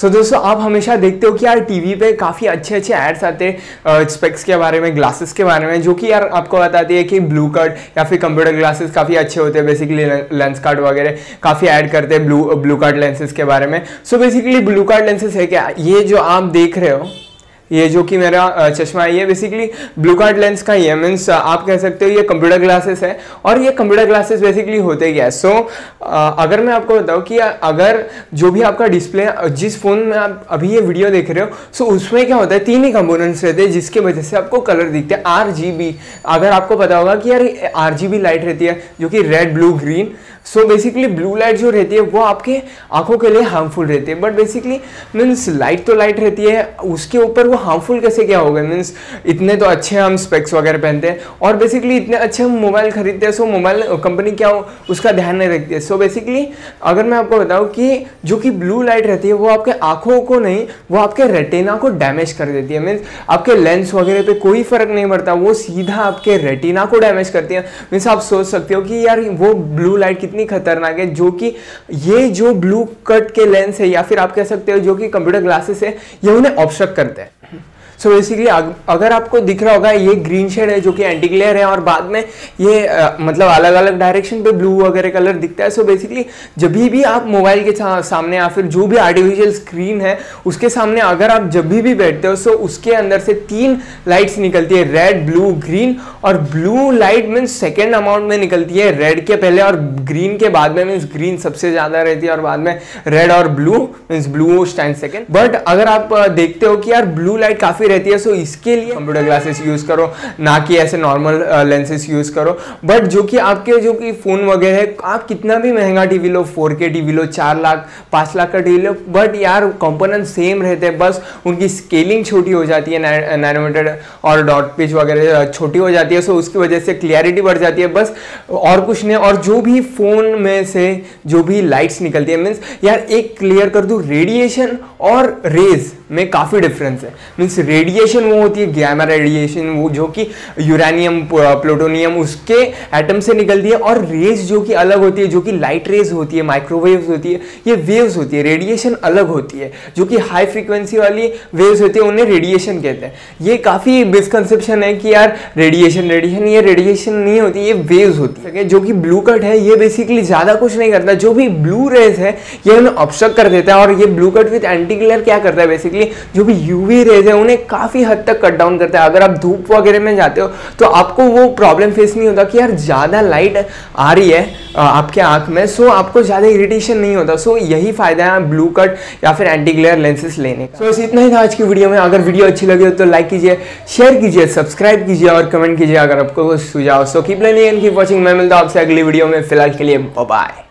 सो so, दोस्तों आप हमेशा देखते हो कि यार टीवी पे काफ़ी अच्छे अच्छे एड्स आते हैं स्पेक्स के बारे में ग्लासेस के बारे में जो कि यार आपको बताती है कि ब्लू कट या फिर कंप्यूटर ग्लासेस काफ़ी अच्छे होते हैं बेसिकली लेंस कार्ड वगैरह काफ़ी ऐड करते हैं ब्लू ब्लू कार्ड लेंसेज के बारे में। So basically blue card lenses है क्या? ये जो आप देख रहे हो ये जो कि मेरा चश्मा है, ये बेसिकली ब्लू कार्ड लेंस का ही है। मीन्स आप कह सकते हो ये कंप्यूटर ग्लासेस है और ये कंप्यूटर ग्लासेस बेसिकली होते क्या है? सो अगर मैं आपको बताऊँ कि अगर जो भी आपका डिस्प्ले जिस फ़ोन में आप अभी ये वीडियो देख रहे हो सो उसमें क्या होता है? तीन ही कंपोनेंट्स रहते हैं जिसकी वजह से आपको कलर दिखते हैं। आर अगर आपको पता होगा कि यार आरजीबी लाइट रहती है, जो कि red blue green so basically blue light जो रहती है, वो आपके आँखों के लिए हार्मफुल रहती है। बट बेसिकली मीन्स लाइट तो लाइट रहती है, उसके ऊपर वो हार्मफुल कैसे क्या होगा? मीन्स इतने तो अच्छे हम स्पेक्स वगैरह पहनते हैं और बेसिकली इतने अच्छे हम मोबाइल खरीदते हैं सो मोबाइल कंपनी क्या हो, उसका ध्यान नहीं रखती है। सो बेसिकली अगर मैं आपको बताऊँ कि जो कि ब्लू लाइट रहती है, वो आपके आँखों को नहीं, वो आपके रेटिना को डैमेज कर देती है। मीन्स आपके लेंस वगैरह पे कोई फ़र्क नहीं पड़ता, वो सीधा आपके रेटिना को डैमेज करती है। मीन्स आप सोच सकते हो कि यार वो ब्लू लाइट कितनी खतरनाक है, जो कि ये जो ब्लू कट के लेंस है, या फिर आप कह सकते हो जो कि कंप्यूटर ग्लासेस है, ये उन्हें ऑब्स्ट्रक्ट करते हैं। सो so बेसिकली अगर आपको दिख रहा होगा ये ग्रीन शेड है जो कि एंटी क्लियर है और बाद में ये आ, मतलब अलग अलग डायरेक्शन पे ब्लू वगैरह कलर दिखता है। सो so बेसिकली जब भी आप मोबाइल के सामने या फिर जो भी आर्टिफिशियल स्क्रीन है उसके सामने अगर आप जब भी बैठते हो सो so उसके अंदर से तीन लाइट्स निकलती है रेड ब्लू ग्रीन और blue light means second amount में निकलती है रेड के पहले और ग्रीन के बाद में मीन्स ग्रीन सबसे ज़्यादा रहती है और बाद में रेड और blue means blue stand second but अगर आप देखते हो कि यार ब्लू लाइट काफ़ी रहती है सो इसके लिए कंप्यूटर ग्लासेस यूज़ करो, ना कि ऐसे नॉर्मल लेंसेज यूज़ करो। बट जो कि आपके जो कि फ़ोन वगैरह है, आप कितना भी महँगा टीवी लो फोर के टीवी लो, चार लाख, पाँच लाख का टीवी लो बट यार कंपोनेंट सेम रहते हैं, बस उनकी स्केलिंग छोटी हो जाती है नैनोमीटर और डॉट पिच वगैरह छोटी हो जाती है सो उसकी वजह से क्लियरिटी बढ़ जाती है, बस और कुछ नहीं, और जो भी फ़ोन में से जो भी लाइट्स निकलती है मीन्स यार एक क्लियर कर दूँ रेडिएशन और रेज में काफ़ी डिफरेंस है। मीन्स रेडिएशन वो होती है गैमा रेडिएशन वो जो कि यूरेनियम प्लूटोनियम उसके एटम से निकलती है और रेज जो कि अलग होती है, जो कि लाइट रेज होती है माइक्रोवेव्स होती है, ये वेव्स होती है। रेडिएशन अलग होती है, जो कि हाई फ्रिक्वेंसी वाली वेव्स होती है, उन्हें रेडिएशन कहते हैं। ये काफ़ी मिसकंसेप्शन है कि यार रेडिएशन रेडिएशन ये रेडिएशन नहीं होती, ये वेव्स होती है। जो कि ब्लू कट है, ये बेसिकली ज़्यादा कुछ नहीं करता। जो भी ब्लू रेज है, ये उन्हें ऑब्स्ट्रक्ट कर देता है और ये ब्लू कट विथ एंटी क्या करता है बेसिकली जो भी यूवी रेज है उन्हें काफ़ी हद तक कट डाउन करता है। अगर आप धूप वगैरह में जाते हो तो आपको वो प्रॉब्लम फेस नहीं होता कि यार ज़्यादा लाइट आ रही है आपके आँख में सो आपको ज़्यादा इरिटेशन नहीं होता। सो यही फ़ायदा है ब्लू कट या फिर एंटी ग्लेयर लेंसेज लेने का। सो so, इतना ही था आज की वीडियो में। अगर वीडियो अच्छी लगी हो तो लाइक कीजिए शेयर कीजिए सब्सक्राइब कीजिए और कमेंट कीजिए अगर आपको सुझाव। So keep learning and keep watching मैं मिलता हूँ आपसे अगली वीडियो में। फ़िलहाल के लिए बाय